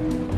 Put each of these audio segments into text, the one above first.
Right,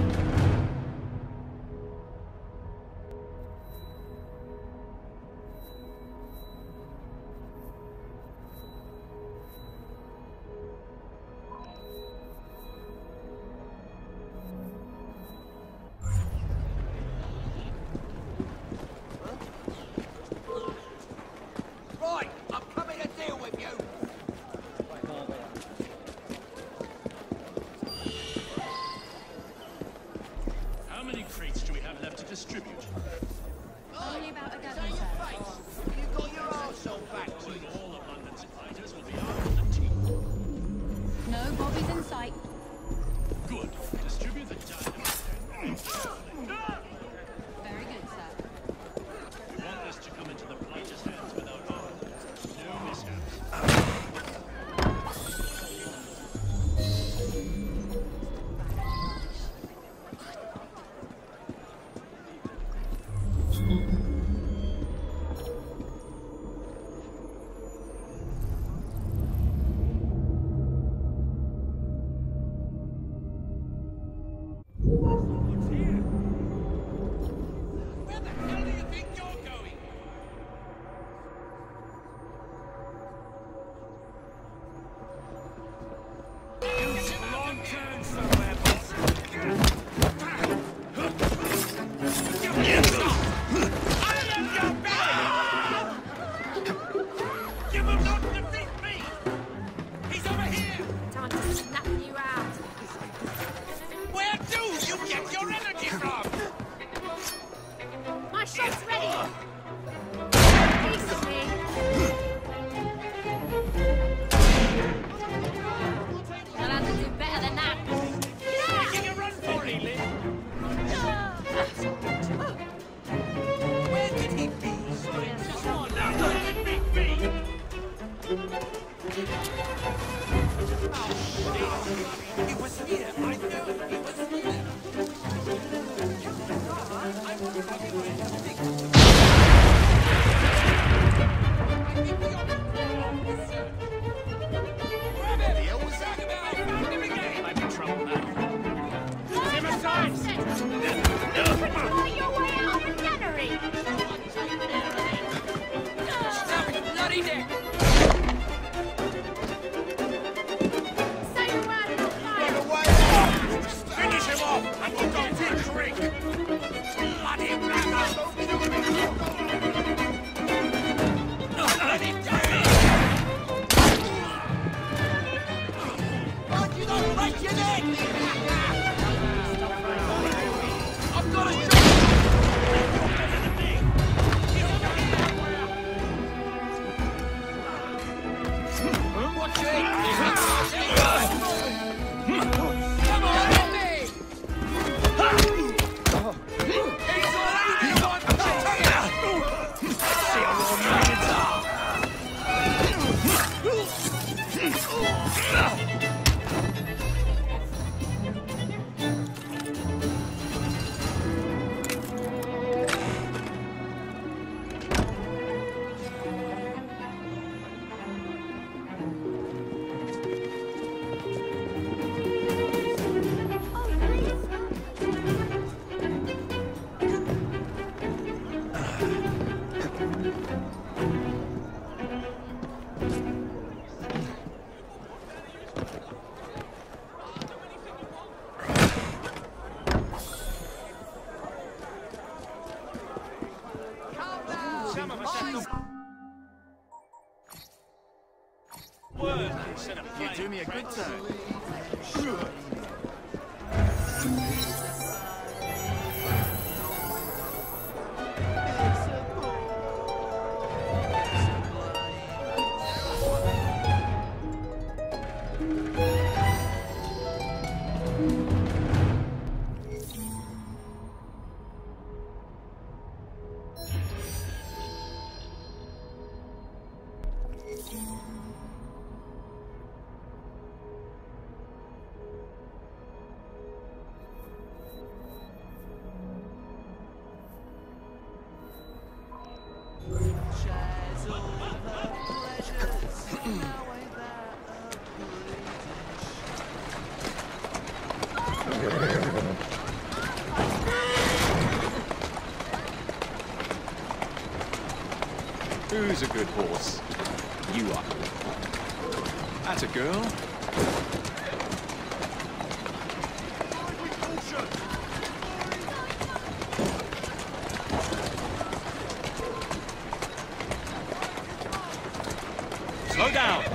do me a good turn. Who's a good horse? You are. That's a girl. Slow down.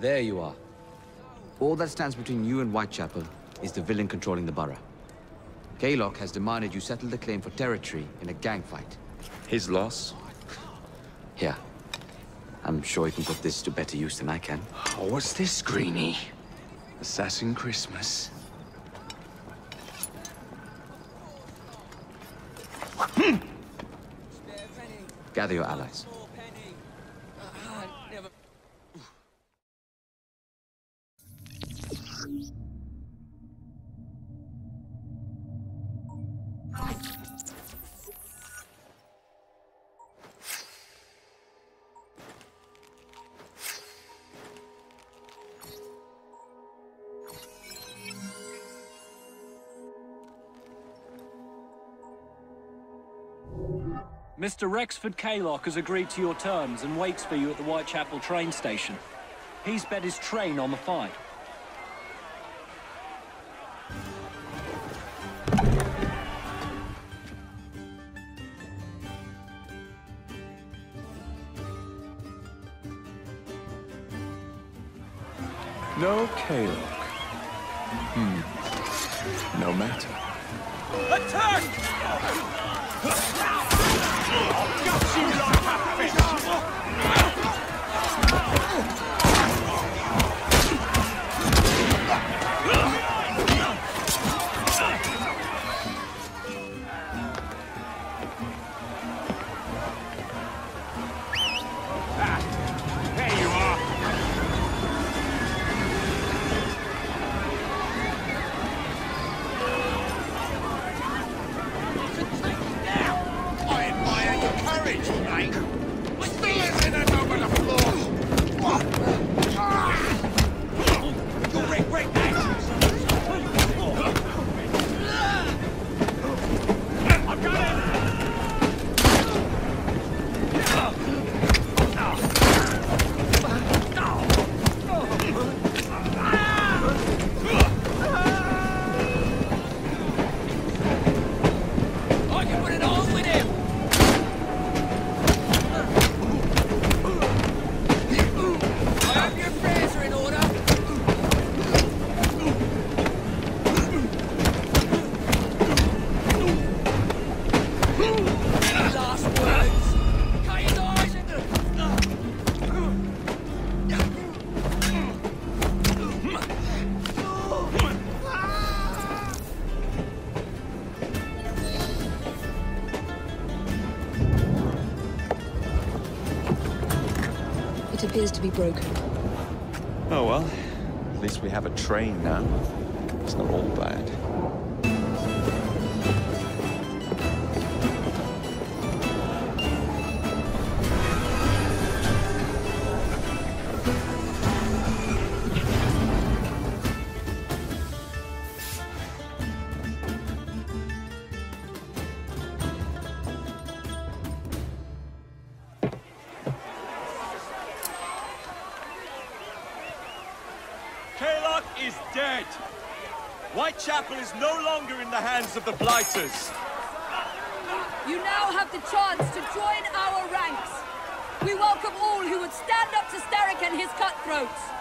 There you are. All that stands between you and Whitechapel is the villain controlling the borough. Kaylock has demanded you settle the claim for territory in a gang fight. His loss? Here. I'm sure he can put this to better use than I can. Oh, what's this, Greenie? Assassin Christmas. Gather your allies. Mr. Rexford Kaylock has agreed to your terms and waits for you at the Whitechapel train station. He's bet his train on the fight. Appears to be broken. Oh well. At least we have a train now. It's not all bad. Whitechapel is no longer in the hands of the Blighters. You now have the chance to join our ranks. We welcome all who would stand up to Starrick and his cutthroats.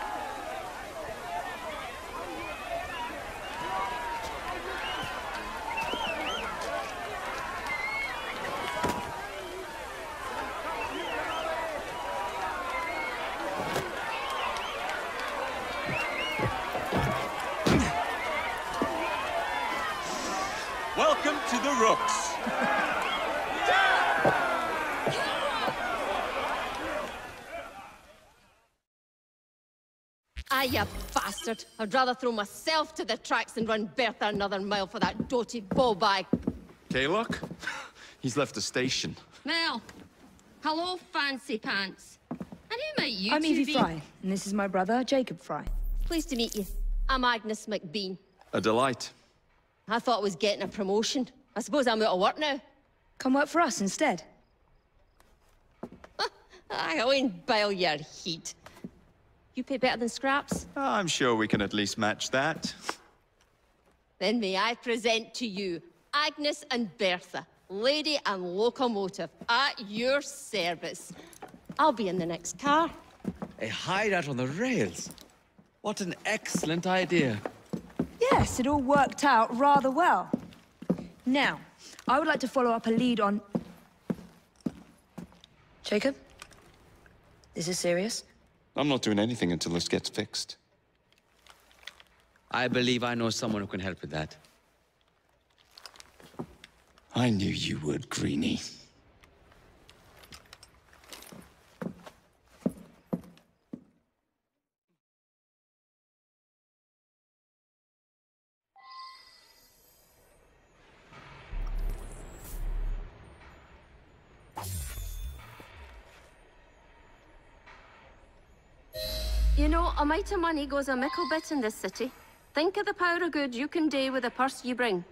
Welcome to the Rooks. Ah, you bastard. I'd rather throw myself to the tracks than run Bertha another mile for that doty bowbag. Kaylock? He's left the station. Mel. Hello, fancy pants. And who might you I'm Evie be? Frye, and this is my brother, Jacob Frye. Pleased to meet you. I'm Agnes MacBean. A delight. I thought I was getting a promotion. I suppose I'm out of work now. Come work for us instead. I won't bile your heat. You pay better than scraps? I'm sure we can at least match that. Then may I present to you Agnes and Bertha, lady and locomotive, at your service. I'll be in the next car. A hideout on the rails. What an excellent idea. Yes, it all worked out rather well. Now, I would like to follow up a lead on... Jacob? Is this is serious? I'm not doing anything until this gets fixed. I believe I know someone who can help with that. I knew you would, Greenie. You know, a mite of money goes a mickle bit in this city. Think of the power of good you can do with the purse you bring.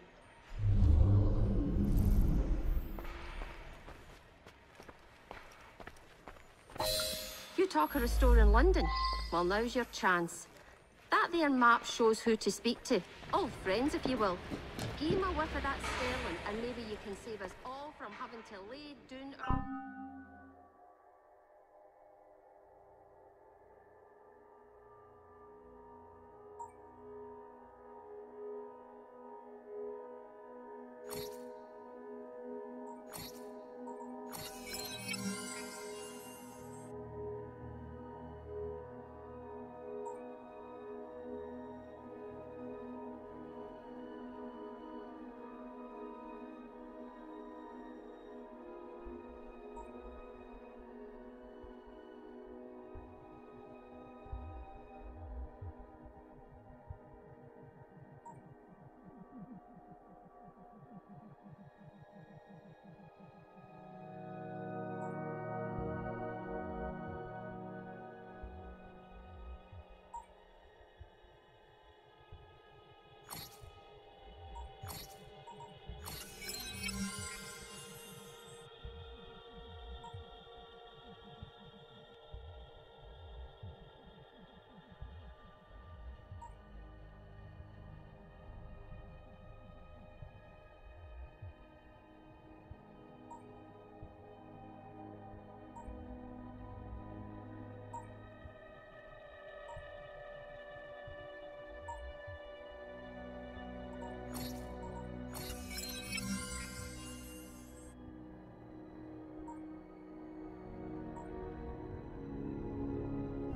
You talk of a store in London. Well, now's your chance. That there map shows who to speak to. Old friends, if you will. Give 'em a whiff of that sterling, and maybe you can save us all from having to lay down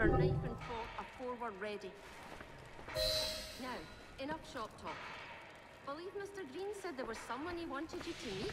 Her knife and fork are forward ready. Now, enough shop talk. Believe Mr. Green said there was someone he wanted you to meet?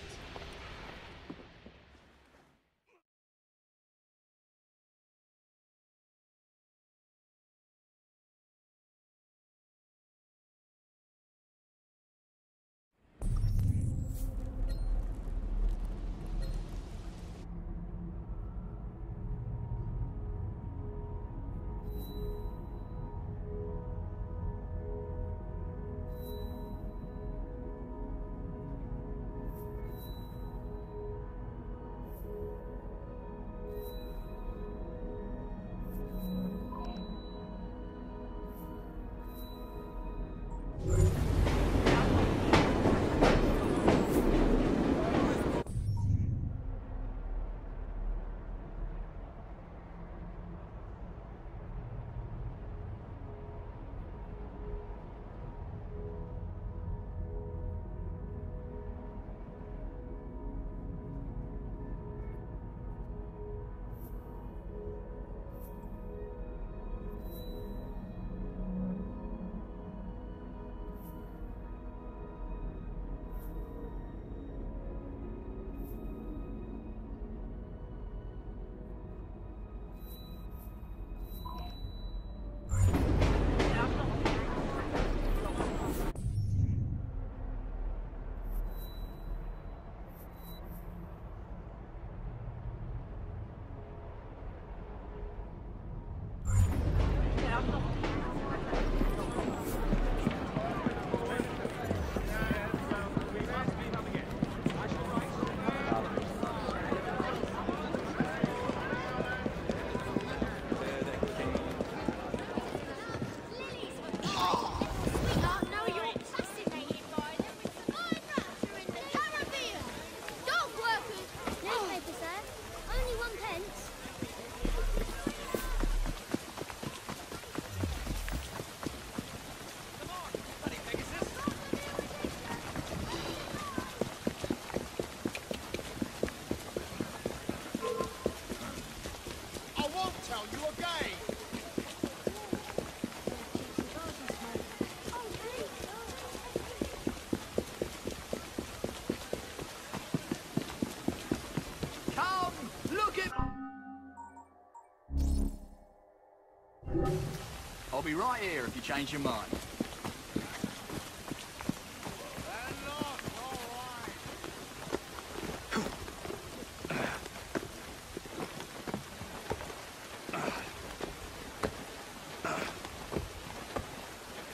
Be right here if you change your mind.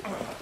Look